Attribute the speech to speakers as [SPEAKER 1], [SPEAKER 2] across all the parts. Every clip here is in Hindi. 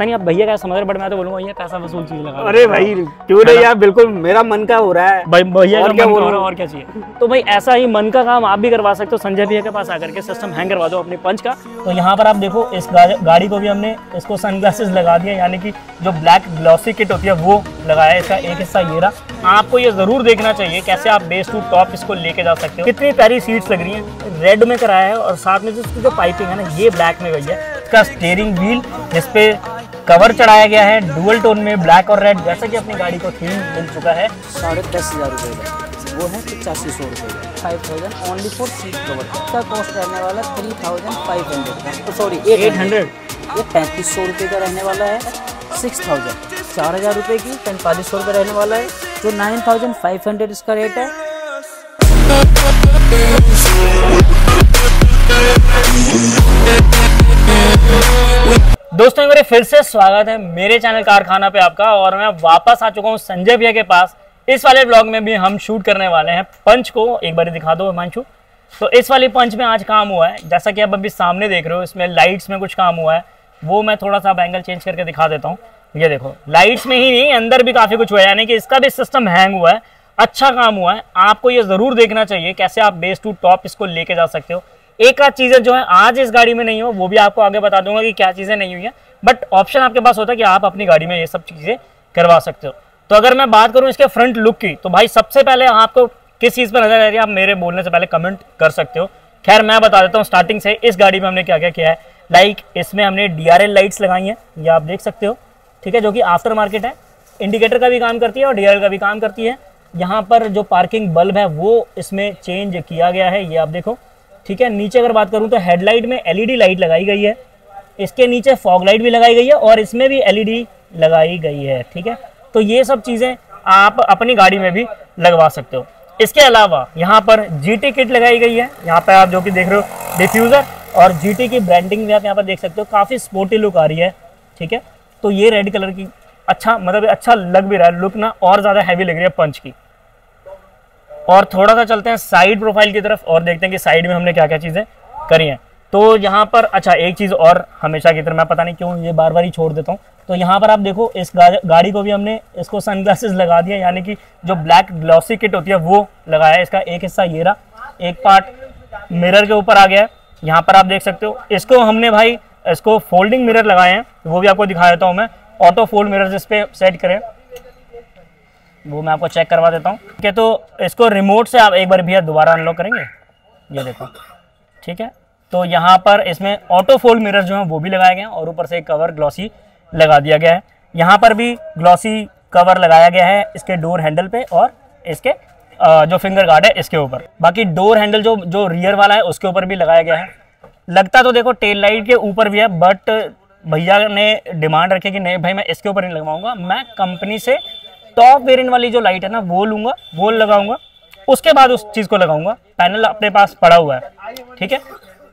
[SPEAKER 1] पता नहीं आप भैया क्या समझ रहे बट मैं तो बोलूँगा भैया पैसा वसूल चीज़ लगा
[SPEAKER 2] अरे भाई क्यों नहीं यार बिल्कुल मेरा मन का हो रहा है।
[SPEAKER 1] भाई भैया
[SPEAKER 2] और
[SPEAKER 1] का
[SPEAKER 2] क्या
[SPEAKER 1] मन
[SPEAKER 2] बोलूँ?
[SPEAKER 1] रहा है, और क्या चाहिए? तो भाई ऐसा ही मन का काम आप भी करवा सकते हो संजय भैया के पास आकर के सिस्टम हैंग करवा दो अपने पंच का। तो यहाँ पर आप देखो इस गाड़ी को भी हमने इसको सनग्लासेस लगा दिया यानी कि जो ब्लैक ग्लॉसी किट होती है वो लगाया है इसका एक हिस्सा ये रहा। आपको ये ज़रूर देखना चाहिए कैसे आप बेस टू टॉप इसको लेके जा सकते हो। कितनी प्यारी सीट्स लग रही हैं रेड में कराया है और साथ में जो इसकी जो पाइपिंग है ना ये ब्लैक में गई है। इसका स्टेयरिंग व्हील जिसपे कवर चढ़ाया गया है डुअल टोन में ब्लैक और रेड जैसा कि अपनी गाड़ी को थीम मिल चुका है।
[SPEAKER 3] साढ़े दस हज़ार रुपये का। वो है पचासी सौ रुपये का। Five thousand only for seat cover इसका कॉस्ट रहने वाला थ्री थाउज़ेंड फाइव हंड्रेड का। सॉरी एट हंड्रेड ये पैंतीस सौ रुपये का रहने वाला है सिक्स थाउज़ेंड चार हज़ार रुपये की पैंतालीस सौ रुपये रहने वाला है जो नाइन थाउज़ेंड फाइव हंड्रेड इसका रेट है।
[SPEAKER 1] दोस्तों बार फिर से स्वागत है मेरे चैनल कारखाना पे आपका, और मैं वापस आ चुका हूँ संजय भैया के पास। इस वाले ब्लॉग में भी हम शूट करने वाले हैं पंच को। एक बार दिखा दो हिमांशु। तो इस वाली पंच में आज काम हुआ है। जैसा कि आप अभी सामने देख रहे हो, इसमें लाइट्स में कुछ काम हुआ है। वो मैं थोड़ा सा एंगल चेंज करके दिखा देता हूँ। ये देखो लाइट्स में ही नहीं, अंदर भी काफ़ी कुछ हुआ है। यानी कि इसका भी सिस्टम हैंग हुआ है। अच्छा काम हुआ है। आपको ये ज़रूर देखना चाहिए कैसे आप बेस टू टॉप इसको लेके जा सकते हो। एक आध चीज़ें जो है, आज इस गाड़ी में नहीं हो, वो भी आपको आगे बता दूँगा कि क्या चीज़ें नहीं हुई है। बट ऑप्शन आपके पास होता है कि आप अपनी गाड़ी में ये सब चीज़ें करवा सकते हो। तो अगर मैं बात करूँ इसके फ्रंट लुक की तो भाई सबसे पहले आपको किस चीज़ पर नज़र आ रही है, आप मेरे बोलने से पहले कमेंट कर सकते हो। खैर, मैं बता देता हूँ स्टार्टिंग से इस गाड़ी में हमने क्या क्या किया है। लाइक इसमें हमने डीआरएल लाइट्स लगाई हैं, ये आप देख सकते हो। ठीक है, जो कि आफ्टर मार्केट है। इंडिकेटर का भी काम करती है और डीआरएल का भी काम करती है। यहाँ पर जो पार्किंग बल्ब है, वो इसमें चेंज किया गया है, ये आप देखो। ठीक है, नीचे अगर बात करूँ तो हेडलाइट में एलईडी लाइट लगाई गई है। इसके नीचे फॉग लाइट भी लगाई गई है और इसमें भी एलईडी लगाई गई है, ठीक है? तो ये सब चीज़ें आप अपनी गाड़ी में भी लगवा सकते हो। इसके अलावा यहाँ पर जीटी किट लगाई गई है। यहाँ पर आप जो कि देख रहे हो डिफ्यूज़र और जीटी की ब्रांडिंग भी आप यहाँ पर देख सकते हो। काफ़ी स्पोर्टी लुक आ रही है, ठीक है? तो ये रेड कलर की अच्छा मतलब अच्छा लग भी रहा है। लुक ना और ज़्यादा हैवी लग रही है पंच की। और थोड़ा सा चलते हैं साइड प्रोफ़ाइल की तरफ़ और देखते हैं कि साइड में हमने क्या क्या चीज़ें करी हैं। तो यहाँ पर अच्छा एक चीज़ और हमेशा की तरह, मैं पता नहीं क्यों ये बार बार ही छोड़ देता हूँ। तो यहाँ पर आप देखो, इस गाड़ी को भी हमने इसको सनग्लासेस लगा दिया, यानी कि जो ब्लैक ग्लॉसी किट होती है, वो लगाया इसका एक हिस्सा ये रहा, एक पार्ट मिरर के ऊपर आ गया है। यहाँ पर आप देख सकते हो, इसको हमने भाई, इसको फोल्डिंग मिरर लगाए हैं, वो भी आपको दिखा देता हूँ मैं। ऑटो फोल्ड मिरर जिस पे सेट करें वो मैं आपको चेक करवा देता हूँ। ठीक है तो इसको रिमोट से आप एक बार भैया दोबारा अनलॉक करेंगे? ये देखो। ठीक है तो यहाँ पर इसमें ऑटो फोल्ड मिरर जो है वो भी लगाए गए हैं और ऊपर से कवर ग्लॉसी लगा दिया गया है। यहाँ पर भी ग्लॉसी कवर लगाया गया है इसके डोर हैंडल पे और इसके जो फिंगर गार्ड है इसके ऊपर। बाकी डोर हैंडल जो जो रियर वाला है उसके ऊपर भी लगाया गया है। लगता तो देखो टेल लाइट के ऊपर भी है बट भैया ने डिमांड रखी कि नहीं, भाई मैं इसके ऊपर नहीं लगवाऊँगा। मैं कंपनी से टॉप वेरिएंट वाली जो लाइट है ना, वो लूँगा, वो लगाऊँगा, उसके बाद उस चीज़ को लगाऊँगा। पैनल अपने पास पड़ा हुआ है, ठीक है?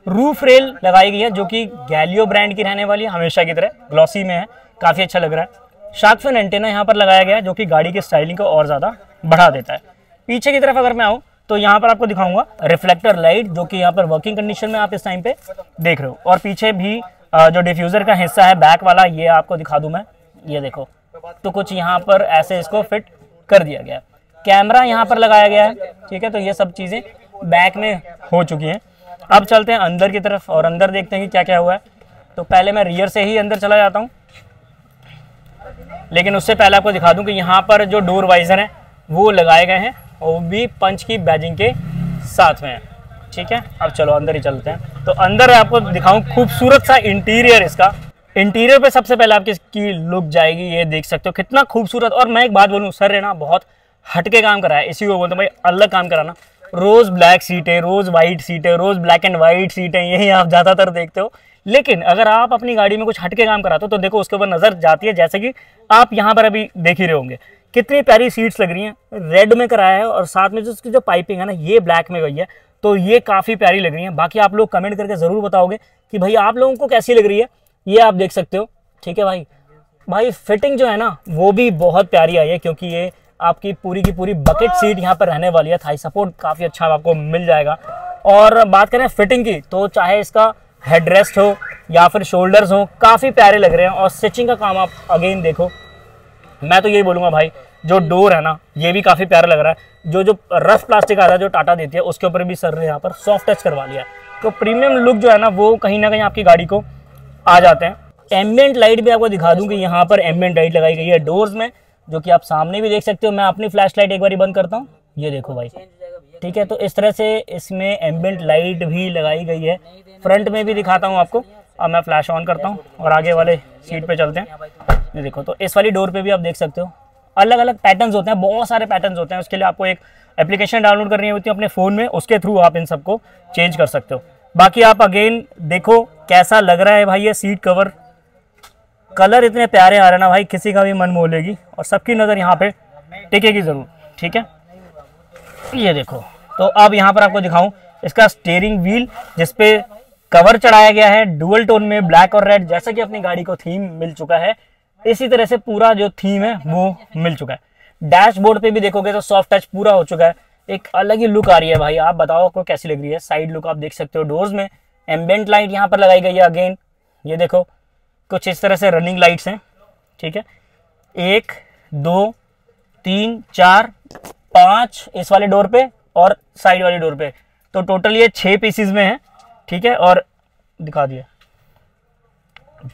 [SPEAKER 1] रूफ रेल लगाई गई है, जो कि गैलियो ब्रांड की रहने वाली है, हमेशा की तरह ग्लॉसी में है, काफ़ी अच्छा लग रहा है। शार्क फिन एंटेना यहाँ पर लगाया गया है, जो कि गाड़ी की स्टाइलिंग को और ज़्यादा बढ़ा देता है। पीछे की तरफ़ अगर मैं आऊँ तो यहाँ पर आपको दिखाऊँगा रिफ्लेक्टर लाइट जो कि यहाँ पर वर्किंग कंडीशन में आप इस टाइम पे देख रहे हो। और पीछे भी जो डिफ्यूज़र का हिस्सा है बैक वाला, ये आपको दिखा दूँ मैं। ये देखो। तो कुछ यहाँ पर ऐसे इसको फिट कर दिया गया। कैमरा यहाँ पर लगाया गया है, ठीक है? तो ये सब चीज़ें बैक में हो चुकी हैं। अब चलते हैं अंदर की तरफ़ और अंदर देखते हैं कि क्या क्या हुआ है। तो पहले मैं रियर से ही अंदर चला जाता हूँ। लेकिन उससे पहले आपको दिखा दूँ कि यहाँ पर जो डोर वाइजर हैं, वो लगाए गए हैं और वो भी पंच की बैजिंग के साथ में है। ठीक है? अब चलो अंदर ही चलते हैं। तो अंदर आपको दिखाऊँ, खूबसूरत सा इंटीरियर इसका। इंटीरियर पे सबसे पहले आपकी इसकी लुक जाएगी, ये देख सकते हो कितना खूबसूरत। और मैं एक बात बोलूँ, सर है ना, बहुत हटके काम करा है, इसी को बोलते भाई, अलग काम कराना रोज़ ब्लैक सीटें रोज़ वाइट सीटें रोज़ ब्लैक एंड वाइट सीटें यही आप ज़्यादातर देखते हो। लेकिन अगर आप अपनी गाड़ी में कुछ हटके काम कराते हो तो देखो, उसके ऊपर नज़र जाती है, जैसे कि आप यहाँ पर अभी देख ही रहे होंगे। कितनी प्यारी सीट्स लग रही हैं रेड में कराया है, और साथ में जो उसकी जो पाइपिंग है ना, ये ब्लैक में गई है तो ये काफ़ी प्यारी लग रही है। बाकी आप लोग कमेंट करके ज़रूर बताओगे कि भाई, आप लोगों को कैसी लग रही है? ये आप देख सकते हो। ठीक है भाई? भाई फिटिंग जो है ना, वो भी बहुत प्यारी आई है क्योंकि ये आपकी पूरी की पूरी बकेट सीट यहाँ पर रहने वाली है। थाई सपोर्ट काफ़ी अच्छा आपको मिल जाएगा। और बात करें फिटिंग की तो चाहे इसका हेडरेस्ट हो या फिर शोल्डर्स हो, काफ़ी प्यारे लग रहे हैं और स्टिचिंग का काम आप अगेन देखो। मैं तो यही बोलूँगा भाई, जो डोर है ना, ये भी काफ़ी प्यारा लग रहा है। जो जो रफ प्लास्टिक आता है, जो टाटा देती है, उसके ऊपर भी सर ने यहाँ पर सॉफ्ट टच करवा लिया है। तो प्रीमियम लुक जो है ना, वो कहीं ना कहीं आपकी गाड़ी को आ जाते हैं। एम्बियंट लाइट भी आपको दिखा दूँ कि यहाँ पर एम्बियंट लाइट लगाई गई है डोर्स में, जो कि आप सामने भी देख सकते हो। मैं अपनी फ्लैश लाइट एक बार बंद करता हूँ। ये देखो भाई। ठीक है तो इस तरह से इसमें एम्बियंट लाइट भी लगाई गई है। फ्रंट में भी दिखाता हूँ आपको। अब मैं फ्लैश ऑन करता हूँ और आगे वाले सीट पे चलते हैं। ये देखो तो इस वाली डोर पे भी आप देख सकते हो। अलग अलग पैटर्न्स होते हैं, बहुत सारे पैटर्न्स होते हैं। उसके लिए आपको एक एप्लीकेशन डाउनलोड करनी होती है अपने फ़ोन में। उसके थ्रू आप इन सबको चेंज कर सकते हो। बाकी आप अगेन देखो कैसा लग रहा है भाई ये सीट कवर कलर इतने प्यारे आ रहे हैं ना भाई, किसी का भी मन मोलेगी और सबकी नज़र यहाँ पे टिकेगी ज़रूर, ठीक है? ये देखो तो अब यहाँ पर आपको दिखाऊँ, इसका स्टेयरिंग व्हील जिसपे कवर चढ़ाया गया है डुअल टोन में ब्लैक और रेड जैसा कि अपनी गाड़ी को थीम मिल चुका है, इसी तरह से पूरा जो थीम है, वो मिल चुका है। डैशबोर्ड पे भी देखोगे तो सॉफ्ट टच पूरा हो चुका है। एक अलग ही लुक आ रही है भाई। आप बताओ आपको कैसी लग रही है? साइड लुक आप देख सकते हो डोर्स में। एम्बेंट लाइट यहाँ पर लगाई गई है अगेन ये देखो, कुछ इस तरह से रनिंग लाइट्स हैं, ठीक है? एक, दो, तीन, चार, पाँच इस वाले डोर पे और साइड वाले डोर पे। तो टोटल ये छः पीसीज में है, ठीक है? और दिखा दिया।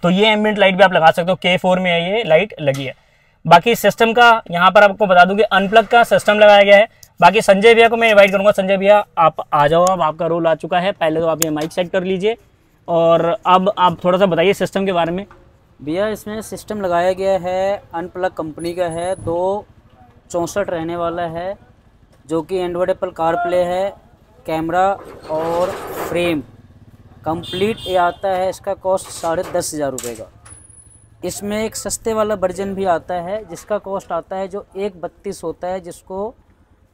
[SPEAKER 1] तो ये एम्बियंट लाइट भी आप लगा सकते हो। के फोर में है ये लाइट लगी है। बाकी सिस्टम का यहाँ पर आपको बता दूँ कि अनप्लग का सिस्टम लगाया गया है। बाकी संजय भैया को मैं इनवाइट करूँगा। संजय भैया, आप आ जाओ, अब आपका रोल आ चुका है। पहले तो आप ये माइक सेट कर लीजिए। और अब आप थोड़ा सा बताइए सिस्टम के बारे में।
[SPEAKER 3] भैया, इसमें सिस्टम लगाया गया है अनप्लग कंपनी का है, दो चौंसठ रहने वाला है, जो कि एंड्रॉयड एप्पल कार प्ले है कैमरा और फ्रेम कंप्लीट ये आता है, इसका कॉस्ट साढ़े दस हज़ार रुपये का। इसमें एक सस्ते वाला वर्जन भी आता है, जिसका कॉस्ट आता है जो एक बत्तीस होता है, जिसको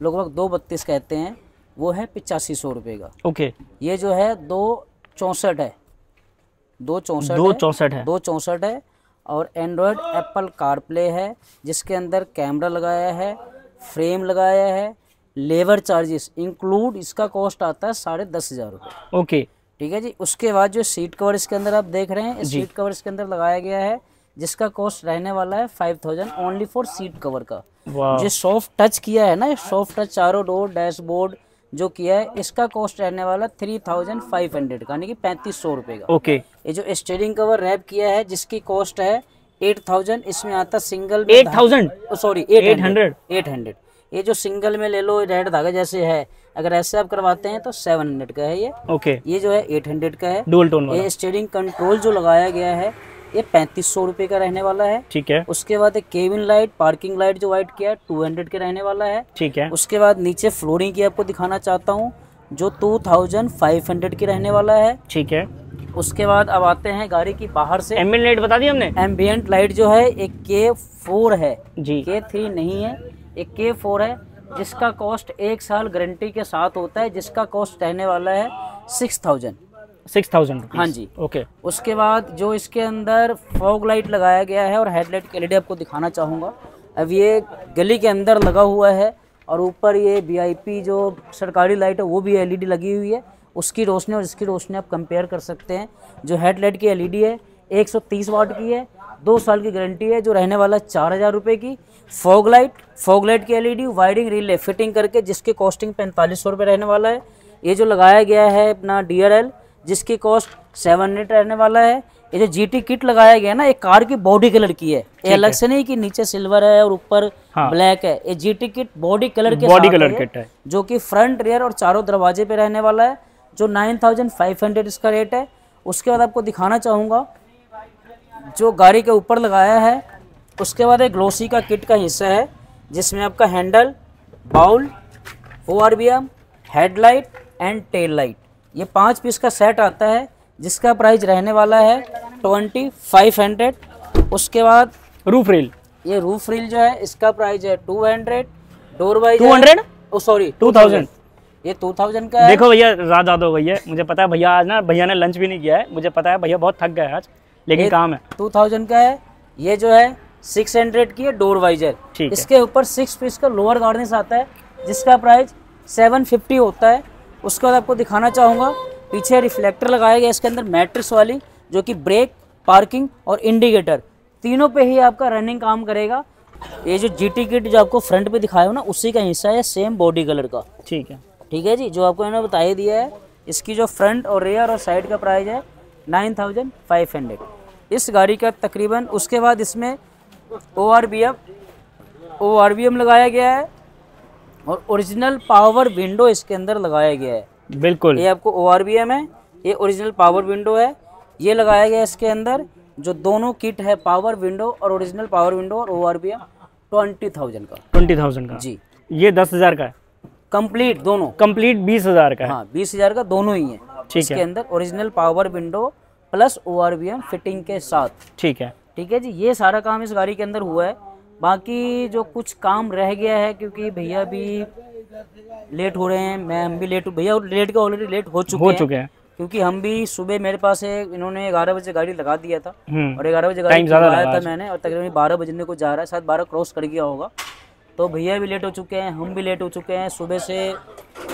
[SPEAKER 3] लगभग दो बत्तीस कहते हैं वो है पिचासी सौ रुपये का।
[SPEAKER 1] ओके।
[SPEAKER 3] ये जो है दो चौंसठ है। दो चौंसठ
[SPEAKER 1] दो
[SPEAKER 3] है,
[SPEAKER 1] चौंसठ है।
[SPEAKER 3] दो चौंसठ है और एंड्रॉयड एप्पल कार प्ले है जिसके अंदर कैमरा लगाया है फ्रेम लगाया है लेबर चार्जेस इंक्लूड इसका कॉस्ट आता है साढ़े दस हज़ार रुपये
[SPEAKER 1] ओके।
[SPEAKER 3] ठीक है जी? उसके बाद जो सीट कवर इसके अंदर आप देख रहे हैं सीट कवर इसके अंदर लगाया गया है जिसका कॉस्ट रहने वाला है five thousand only for seat cover का। जो सॉफ्ट टच किया है ना सॉफ्ट टच चारों डोर डैशबोर्ड जो किया है इसका कॉस्ट रहने वाला थ्री थाउज़ेंड फाइव हंड्रेड का यानी कि पैंतीस सौ रुपये का।
[SPEAKER 1] ओके
[SPEAKER 3] ये जो स्टेयरिंग कवर रैप किया है जिसकी कॉस्ट है एट थाउज़ेंड इसमें आता single
[SPEAKER 1] eight thousand
[SPEAKER 3] sorry eight hundred eight hundred ये जो सिंगल में ले लो रेड धागा जैसे है अगर ऐसे आप करवाते हैं तो सेवन हंड्रेड का है ये।
[SPEAKER 1] ओके
[SPEAKER 3] ये जो है एट हंड्रेड का है।
[SPEAKER 1] डुअल टोन वाला।
[SPEAKER 3] ये स्टेयरिंग कंट्रोल जो लगाया गया है ये पैंतीस सौ रुपये का रहने वाला है।
[SPEAKER 1] ठीक है।
[SPEAKER 3] उसके बाद एक केबिन लाइट पार्किंग लाइट जो वाइट किया है टू हंड्रेड के रहने वाला है।
[SPEAKER 1] ठीक है।
[SPEAKER 3] उसके बाद नीचे फ्लोरिंग की आपको दिखाना चाहता हूँ जो टू थाउज़ेंड फाइव हंड्रेड की रहने वाला है।
[SPEAKER 1] ठीक है।
[SPEAKER 3] उसके बाद अब आते हैं गाड़ी की बाहर से।
[SPEAKER 1] एम्बियंट लाइट बता दी हमने?
[SPEAKER 3] एम्बियंट लाइट जो है एक के फोर है।
[SPEAKER 1] जी।
[SPEAKER 3] के थ्री नहीं है एक के फोर है जिसका कॉस्ट एक साल गारंटी के साथ होता है जिसका कॉस्ट रहने वाला है सिक्स थाउज़ेंड
[SPEAKER 1] सिक्स थाउज़ेंड
[SPEAKER 3] हाँ जी।
[SPEAKER 1] ओके
[SPEAKER 3] उसके बाद जो इसके अंदर फॉग लाइट लगाया गया है और हेडलाइट की एलईडी आपको दिखाना चाहूँगा। अब ये गली के अंदर लगा हुआ है और ऊपर ये वीआईपी जो सरकारी लाइट है वो भी एलईडी लगी हुई है। उसकी रोशनी और इसकी रोशनी आप कंपेयर कर सकते हैं। जो हेडलाइट की एलईडी है 130 वाट की है दो साल की गारंटी है जो रहने वाला चार हज़ार रुपये की। फॉग लाइट फॉग लाइट की एलईडी वायरिंग रिले फिटिंग करके जिसकी कॉस्टिंग पैंतालीस सौ रुपये रहने वाला है। ये जो लगाया गया है अपना डीआरएल जिसकी कॉस्ट सेवन हंड्रेड रहने वाला है। ये जो जीटी किट लगाया गया है ना ये कार की बॉडी कलर की है। ये अलग से नहीं कि नीचे सिल्वर है और ऊपर
[SPEAKER 1] हाँ।
[SPEAKER 3] ब्लैक है। ये जीटी किट बॉडी कलर के
[SPEAKER 1] color
[SPEAKER 3] ये,
[SPEAKER 1] kit है।
[SPEAKER 3] जो कि फ्रंट रियर और चारों दरवाजे पे रहने वाला है जो नाइन थाउज़ेंड फाइव हंड्रेड इसका रेट है। उसके बाद आपको दिखाना चाहूँगा जो गाड़ी के ऊपर लगाया है उसके बाद एक ग्लोसी का किट का हिस्सा है जिसमें आपका हैंडल बाउल ओ हेडलाइट एंड टेल लाइट ये पाँच पीस का सेट आता है जिसका प्राइस रहने वाला है ट्वेंटी फाइव हंड्रेड। उसके बाद
[SPEAKER 1] रूफ रेल।
[SPEAKER 3] ये रूफ रील जो है इसका प्राइस है two hundred. Door visor
[SPEAKER 1] two
[SPEAKER 3] hundred? Sorry
[SPEAKER 1] 2000
[SPEAKER 3] ये टू थाउज़ेंड का है।
[SPEAKER 1] देखो भैया रात ज़्यादा हो गई है। मुझे पता है भैया आज ना भैया ने लंच भी नहीं किया है। मुझे पता है भैया बहुत थक गए आज लेकिन काम है।
[SPEAKER 3] टू थाउज़ेंड का है। ये जो है सिक्स हंड्रेड की है डोर वाइजर
[SPEAKER 1] है।
[SPEAKER 3] इसके ऊपर सिक्स पीस का लोअर गार्निश आता है जिसका प्राइस सेवन फिफ्टी होता है। उसके बाद आपको दिखाना चाहूँगा पीछे रिफ्लेक्टर लगाया गया इसके अंदर मैट्रिक्स वाली जो कि ब्रेक पार्किंग और इंडिकेटर तीनों पे ही आपका रनिंग काम करेगा। ये जो जीटी किट जो आपको फ्रंट पे दिखाया हो ना उसी का हिस्सा है सेम बॉडी कलर का।
[SPEAKER 1] ठीक है।
[SPEAKER 3] ठीक है जी? जो आपको इन्होंने बता ही दिया है इसकी जो फ्रंट और रेयर और साइड का प्राइस है नाइन थाउज़ेंड फाइव हंड्रेड इस गाड़ी का तकरीबन उसके बाद इसमें O R B M O R B M लगाया गया है। और ओरिजिनल पावर विंडो इसके अंदर लगाया गया है।
[SPEAKER 1] बिल्कुल।
[SPEAKER 3] ये आपको ओ आर बी एम है ये ओरिजिनल पावर विंडो है ये लगाया गया है इसके अंदर जो दोनों किट है पावर विंडो और ओरिजिनल पावर विंडो और O R B M twenty thousand का।
[SPEAKER 1] ट्वेंटी थाउज़ेंड का।
[SPEAKER 3] जी।
[SPEAKER 1] ये दस हज़ार का है।
[SPEAKER 3] कंप्लीट दोनों।
[SPEAKER 1] कंप्लीट बीस हज़ार का है।
[SPEAKER 3] हाँ बीस हज़ार का दोनों ही है।
[SPEAKER 1] ठीक
[SPEAKER 3] इसके
[SPEAKER 1] है
[SPEAKER 3] अंदर original power window plus O R B M fitting के साथ।
[SPEAKER 1] ठीक है।
[SPEAKER 3] ठीक है जी ये सारा काम इस गाड़ी के अंदर हुआ है। बाकी जो कुछ काम रह गया है क्योंकि भैया भी लेट हो रहे हैं मैं हम भी लेट भैया लेट का ऑलरेडी लेट हो चुके
[SPEAKER 1] हो चुके हैं।
[SPEAKER 3] क्योंकि हम भी सुबह मेरे पास है इन्होंने ग्यारह बजे गाड़ी लगा दिया था
[SPEAKER 1] हम्म।
[SPEAKER 3] और ग्यारह बजे गाड़ी लगाया
[SPEAKER 1] लगा
[SPEAKER 3] था मैंने और तकरीबन बारह बजने को जा रहा है शायद बारह क्रॉस कर गया होगा। तो भैया भी लेट हो चुके हैं हम भी लेट हो चुके हैं सुबह से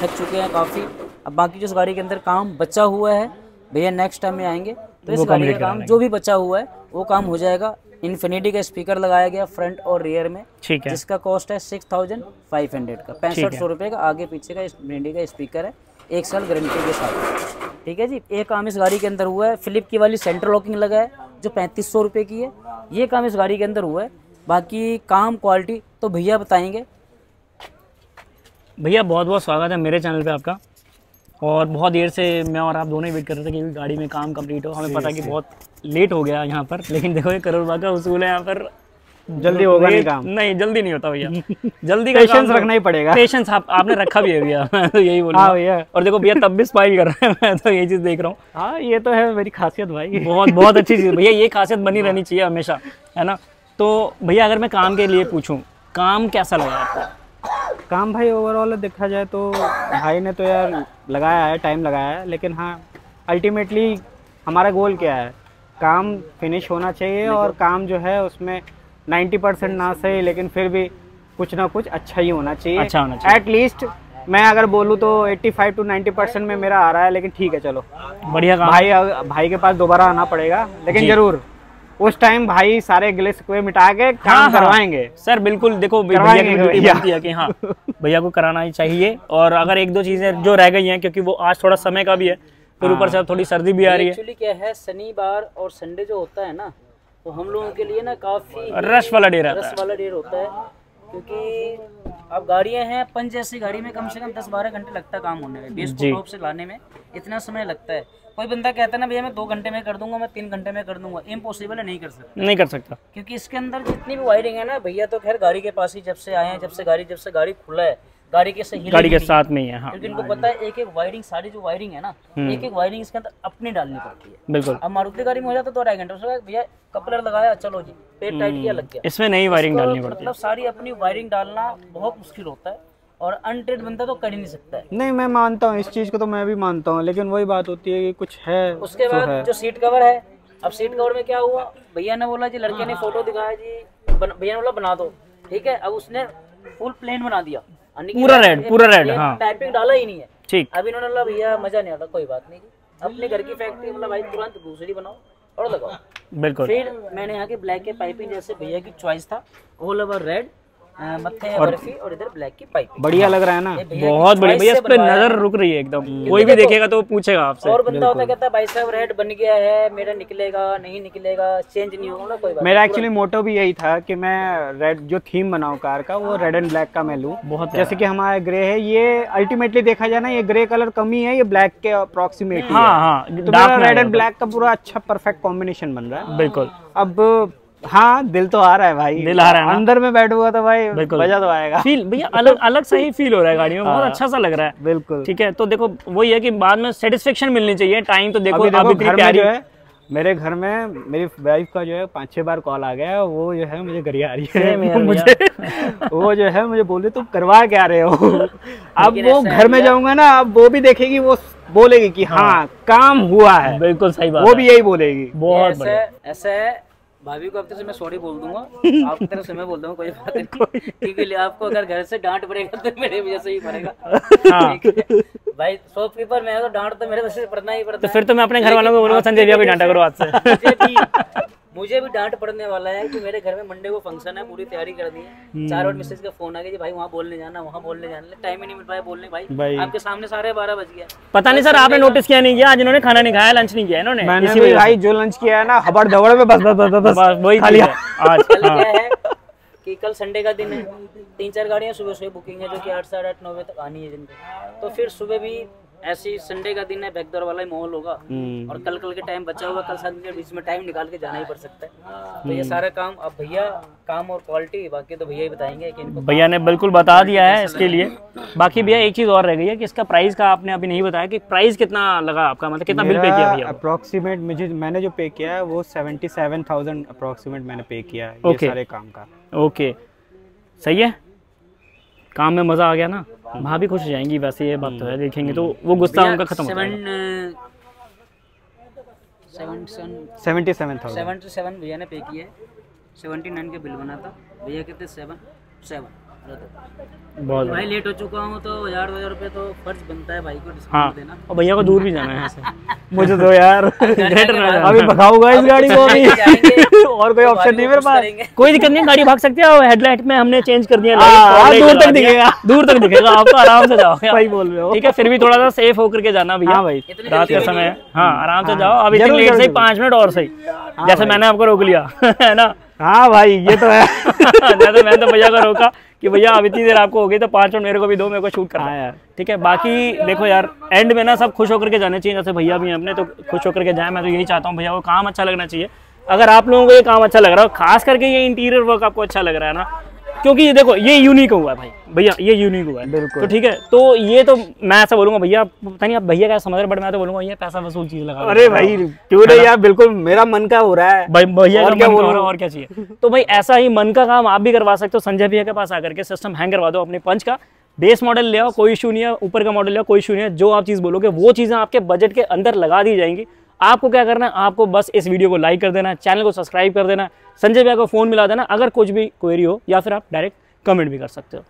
[SPEAKER 3] थक चुके हैं काफ़ी। अब बाकी जो गाड़ी के अंदर काम बचा हुआ है भैया नेक्स्ट टाइम में आएँगे। तो इस गाड़ी का काम जो भी बचा हुआ है वो काम हो जाएगा। इन्फिनिटी का स्पीकर लगाया गया फ्रंट और रियर में
[SPEAKER 1] ठीक है।
[SPEAKER 3] जिसका कॉस्ट है सिक्स थाउज़ेंड फाइव हंड्रेड का। पैंसठ सौ रुपये का आगे पीछे का इन्फिनिटी का स्पीकर है एक साल गारंटी के साथ। ठीक है जी? एक काम इस गाड़ी के अंदर हुआ है। फिलिप की वाली सेंटर लॉकिंग लगा है जो पैंतीस सौ रुपये की है। ये काम इस गाड़ी के अंदर हुआ है। बाकी काम क्वालिटी तो भैया बताएँगे।
[SPEAKER 1] भैया बहुत बहुत स्वागत है मेरे चैनल पे आपका। और बहुत देर से मैं और आप दोनों ही वेट कर रहे थे कि गाड़ी में काम कंप्लीट हो। हमें पता कि बहुत लेट हो गया यहाँ पर लेकिन देखो ये करोड़ बाग का उसूल है यहाँ पर।
[SPEAKER 2] जल्दी होगा नहीं काम।
[SPEAKER 1] नहीं जल्दी नहीं होता भैया। जल्दी का
[SPEAKER 2] पेशेंस रखना ही पड़ेगा।
[SPEAKER 1] पेशेंस आप, आपने रखा भी है भैया मैं तो यही बोलूँगा
[SPEAKER 2] हाँ भैया।
[SPEAKER 1] और देखो भैया तब भी स्पाइल कर रहे हैं मैं तो यही चीज़ देख रहा हूँ।
[SPEAKER 2] हाँ ये तो है मेरी खासियत भाई।
[SPEAKER 1] बहुत बहुत अच्छी चीज़ भैया ये खासियत बनी रहनी चाहिए हमेशा है ना? तो भैया अगर मैं काम के लिए पूछूँ काम कैसा लगा आपको?
[SPEAKER 2] काम भाई ओवरऑल देखा जाए तो भाई ने तो यार लगाया है टाइम लगाया है लेकिन हाँ अल्टीमेटली हमारा गोल क्या है? काम फिनिश होना चाहिए और काम जो है उसमें 90 परसेंट ना सही लेकिन फिर भी कुछ ना कुछ अच्छा ही होना चाहिए।
[SPEAKER 1] अच्छा होना चाहिए।
[SPEAKER 2] एट लीस्ट मैं अगर बोलूँ तो 85 टू 90 परसेंट में मेरा आ रहा है लेकिन ठीक है चलो।
[SPEAKER 1] बढ़िया काम।
[SPEAKER 2] भाई भाई के पास दोबारा आना पड़ेगा लेकिन ज़रूर। उस टाइम भाई सारे गिले शिकवे मिटा के काम
[SPEAKER 1] हाँ, हाँ।
[SPEAKER 2] करवाएँगे।
[SPEAKER 1] सर बिल्कुल देखो भैया की ड्यूटी है कि हाँ भैया को कराना ही चाहिए। और अगर एक दो चीज़ें जो रह गई हैं क्योंकि वो आज थोड़ा समय का भी है फिर ऊपर से अब थोड़ी सर्दी भी आ रही है।
[SPEAKER 3] एक्चुअली क्या है शनिवार और संडे जो होता है ना तो हम लोगों के लिए ना काफ़ी
[SPEAKER 1] रश वाला डे रश
[SPEAKER 3] वाला डेर होता है। क्योंकि अब गाड़ियाँ हैं पंच जैसी गाड़ी में कम से कम दस बारह घंटे लगता है काम होने में बेस
[SPEAKER 1] रूप
[SPEAKER 3] को से लाने में इतना समय लगता है। कोई बंदा कहता है ना भैया मैं दो घंटे में कर दूँगा मैं तीन घंटे में कर दूँगा। इम्पॉसिबल है नहीं कर सकता।
[SPEAKER 1] नहीं कर सकता।
[SPEAKER 3] क्योंकि इसके अंदर जितनी भी वायरिंग है ना भैया तो खैर गाड़ी के पास ही जब से आए हैं जब से गाड़ी जब से गाड़ी खुला है गाड़ी के से
[SPEAKER 1] गाड़ी के साथ में ही है हाँ।
[SPEAKER 3] क्योंकि इनको पता है एक एक वायरिंग सारी जो वायरिंग है ना
[SPEAKER 1] हम्म।
[SPEAKER 3] एक एक वायरिंग इसके अंदर अपनी डालनी पड़ती है।
[SPEAKER 1] बिल्कुल।
[SPEAKER 3] अब मारुति गाड़ी में हो जाता तो ढाई घंटे उसके भैया कपलर लगाया चलो जी पेट टाइट किया लग गया।
[SPEAKER 1] इसमें नई वायरिंग डालनी पड़ती है।
[SPEAKER 3] मतलब सारी अपनी वायरिंग डालना बहुत मुश्किल होता है और अनट्रेड बंदा तो कर ही नहीं सकता है।
[SPEAKER 2] नहीं मैं मानता हूँ इस चीज़ को तो मैं भी मानता हूँ लेकिन वही बात होती है कि कुछ है
[SPEAKER 3] उसके
[SPEAKER 2] तो
[SPEAKER 3] बाद
[SPEAKER 2] है।
[SPEAKER 3] जो सीट कवर है अब सीट कवर में क्या हुआ? भैया ने बोला जी लड़के ने फ़ोटो दिखाया जी भैया ने बोला बना दो ठीक है? अब उसने फुल प्लेन बना दिया।
[SPEAKER 1] पूरा
[SPEAKER 3] रेड
[SPEAKER 1] पूरा
[SPEAKER 3] रेड
[SPEAKER 1] हाँ।
[SPEAKER 3] टाइपिंग डाला ही नहीं है।
[SPEAKER 1] ठीक।
[SPEAKER 3] अभी इन्होंने बोला भैया मज़ा नहीं आता कोई बात नहीं। अपने घर की फैक्ट्री मतलब भाई तुरंत दूसरी बनाओ और लगाओ।
[SPEAKER 1] बिल्कुल।
[SPEAKER 3] फिर मैंने यहाँ के ब्लैक के पाइपिंग जैसे भैया की चॉइस था ऑल ओवर रेड मत्थे बर्फ़ी और इधर ब्लैक की पाइपिंग
[SPEAKER 2] बढ़िया लग रहा है ना?
[SPEAKER 1] बहुत बढ़िया भैया इस पे नज़र रुक रही है एकदम। कोई भी देखेगा तो वो पूछेगा आपसे।
[SPEAKER 3] और बंदा होता कहता है भाई साहब रेड बन गया है मेरा निकलेगा नहीं निकलेगा चेंज नहीं होगा ना कोई बात
[SPEAKER 2] मेरा एक्चुअली मोटो भी यही था कि मैं रेड जो थीम बनाऊँ कार का वो रेड एंड ब्लैक का मैं लूँ।
[SPEAKER 1] बहुत
[SPEAKER 2] जैसे की हमारा ग्रे है ये अल्टीमेटली देखा जाए ना ये ग्रे कलर कमी है ये ब्लैक के अप्रोक्सीमेट
[SPEAKER 1] हाँ हाँ
[SPEAKER 2] तो
[SPEAKER 1] डार्क
[SPEAKER 2] मेरा
[SPEAKER 1] में
[SPEAKER 2] रेड एंड ब्लैक का पूरा अच्छा परफेक्ट कॉम्बिनेशन बन रहा है।
[SPEAKER 1] बिल्कुल।
[SPEAKER 2] अब हाँ दिल तो आ रहा है भाई।
[SPEAKER 1] दिल आ रहा है ना?
[SPEAKER 2] अंदर में बैठूँगा तो भाई मज़ा तो आएगा।
[SPEAKER 1] फील भैया अलग अलग सा ही फील हो रहा है गाड़ी में बहुत
[SPEAKER 2] हाँ।
[SPEAKER 1] अच्छा सा लग रहा है।
[SPEAKER 2] बिल्कुल।
[SPEAKER 1] ठीक है तो देखो वही है कि बाद में सेटिस्फेक्शन मिलनी चाहिए टाइम तो देखो
[SPEAKER 2] अभी घर में
[SPEAKER 1] प्यारी।
[SPEAKER 2] जो है मेरे घर में मेरी वाइफ का जो है पाँच छह बार कॉल आ गया है, वो जो है मुझे गरिया आ रही है। मुझे वो जो है मुझे बोले तुम करवा क्या रहे हो? अब वो घर में जाऊँगा ना अब वो भी देखेगी वो बोलेगी कि हाँ हाँ। काम हुआ है।
[SPEAKER 1] बिल्कुल सही बात
[SPEAKER 2] वो
[SPEAKER 1] है।
[SPEAKER 2] भी यही बोलेगी।
[SPEAKER 1] बहुत
[SPEAKER 3] ऐसा है भाभी को अब से मैं सॉरी बोल दूँगा। आपकी तरफ़ से मैं बोल दूँगा कोई बात नहीं। क्योंकि आपको अगर घर से डांट पड़ेगा तो मेरे वजह से ही पड़ेगा। भाई पेपर भाई शॉपकीपर में है तो डांट तो मेरे वजह से पड़ना ही पड़ता
[SPEAKER 1] तो फिर तो मैं अपने घर वालों को बोलूँगा संजय भैया को डांटा करो आज से।
[SPEAKER 3] मुझे भी डांट पड़ने वाला है कि मेरे घर में मंडे को फ़ंक्शन है पूरी तैयारी कर दी है। चार बार मिसेज का फ़ोन आ गया भाई वहाँ बोलने जाना वहाँ बोलने जाना। टाइम ही नहीं मिल पाया बोलने भाई,
[SPEAKER 2] भाई।
[SPEAKER 3] आपके सामने साढ़े बारह बज गया।
[SPEAKER 1] पता नहीं सर आपने नोटिस किया नहीं किया? आज इन्होंने खाना नहीं खाया लंच नहीं किया इन्होंने।
[SPEAKER 2] मैंने। भाई जो लंच किया है ना हबड़ दबड़ में बस बस बस बस,
[SPEAKER 1] वही
[SPEAKER 2] खा लिया।
[SPEAKER 1] आज। हाँ।
[SPEAKER 3] क्या है। कि कल संडे का दिन है। तीन चार गाड़ियाँ सुबह सुबह बुकिंग है जो कि आठ साढ़े आठ नौ बजे तक आनी है जिनको तो फिर सुबह भी ऐसी संडे का दिन है बैकडोर वाला ही माहौल होगा।
[SPEAKER 2] हम्म।
[SPEAKER 3] और कल कल के टाइम बचा हुआ कल सात के बीच में टाइम निकाल के जाना ही पड़ सकता है। तो ये सारा काम अब भैया काम और क्वालिटी बाकी तो भैया ही बताएँगे कि इनको
[SPEAKER 1] भैया ने बिल्कुल बता दिया है इसके लिए। बाकी भैया एक चीज़ और रह गई है कि इसका प्राइस का आपने अभी नहीं बताया कि प्राइस कितना लगा आपका मतलब कितना बिल पे किया भैया?
[SPEAKER 2] अप्रोक्सीमेट मुझे मैंने जो पे किया है वो सेवेंटी सेवन थाउज़ेंड अप्रोक्सीमेट मैंने पे किया है ये सारे काम का।
[SPEAKER 1] ओके सही है? काम में मज़ा आ गया ना? भाभी खुश हो जाएँगी वैसे ये बात तो है देखेंगे तो वो गुस्सा उनका खत्म हो जाएगा।
[SPEAKER 2] Seventy seven thousand.
[SPEAKER 3] Seven two seven भैया ने पे किया है। सेवेंटी नाइन के बिल बना था। भैया कहते सेवन सेवन।
[SPEAKER 1] बहुत
[SPEAKER 3] भाई लेट हो चुका हूँ तो हज़ार दो हज़ार रुपये तो फ़र्ज़ बनता है भाई को
[SPEAKER 1] हाँ
[SPEAKER 3] देना।
[SPEAKER 1] और भैया को दूर भी जाना है यहाँ से। मुझे तो यार
[SPEAKER 2] अभी भगाऊँगा इस गाड़ी को अभी। और कोई
[SPEAKER 3] तो
[SPEAKER 2] ऑप्शन नहीं मेरे पास।
[SPEAKER 1] कोई दिक्कत नहीं गाड़ी भाग सकती है। हेडलाइट में हमने चेंज कर दिया।
[SPEAKER 2] हाँ, दूर तक दिखेगा।
[SPEAKER 1] दूर तक दिखेगा। आपको आराम से जाओगे
[SPEAKER 2] सही बोल रहे हो।
[SPEAKER 1] ठीक है फिर भी थोड़ा सा सेफ़ होकर के जाना भैया।
[SPEAKER 2] हाँ भाई।
[SPEAKER 1] रात का समय। हाँ आराम से जाओ। अभी लेट
[SPEAKER 2] ज़रूर,
[SPEAKER 1] से
[SPEAKER 2] ज़रूर।
[SPEAKER 1] पाँच मिनट और सही। जैसे मैंने आपको रोक लिया है ना?
[SPEAKER 2] हाँ भाई ये तो है।
[SPEAKER 1] मैंने तो भैया को रोका। कि भैया अब इतनी देर आपको हो गई तो पाँच मिनट मेरे को भी दो मेरे को शूट करना।
[SPEAKER 2] हाँ
[SPEAKER 1] है
[SPEAKER 2] यार।
[SPEAKER 1] ठीक है? बाकी देखो यार एंड में ना सब खुश होकर के जाने चाहिए जैसे भैया भी हैं अपने तो खुश होकर के जाए। मैं तो यही चाहता हूँ भैया वो काम अच्छा लगना चाहिए। अगर आप लोगों को ये काम अच्छा लग रहा हो खास करके ये इंटीरियर वर्क आपको अच्छा लग रहा है ना क्योंकि ये देखो ये यूनिक हुआ है भाई। भैया ये यूनिक हुआ है।
[SPEAKER 2] बिल्कुल।
[SPEAKER 1] तो ठीक है तो ये तो मैं ऐसा बोलूँगा भैया पता नहीं आप भैया क्या समझ रहे बट मैं तो बोलूँगा ये पैसा वसूल चीज़ लगा
[SPEAKER 2] अरे भाई क्यों नहीं यार बिल्कुल मेरा मन का हो रहा है।
[SPEAKER 1] भाई भैया
[SPEAKER 2] और क्या बोल? रहा
[SPEAKER 1] रहा और क्या चाहिए? तो भाई ऐसा ही मन का काम आप भी करवा सकते हो संजय भैया के पास आकर के सिस्टम हैंग करवा दो अपने पंच का। बेस मॉडल ले आओ कोई इशू नहीं है ऊपर का मॉडल ले आओ कोई इशू नहीं है जो आप चीज़ बोलोगे वो चीज़ें आपके बजट के अंदर लगा दी जाएँगी। आपको क्या करना है? आपको बस इस वीडियो को लाइक कर देना चैनल को सब्सक्राइब कर देना संजय भैया को फ़ोन मिला देना, अगर कुछ भी क्वेरी हो या फिर आप डायरेक्ट कमेंट भी कर सकते हो।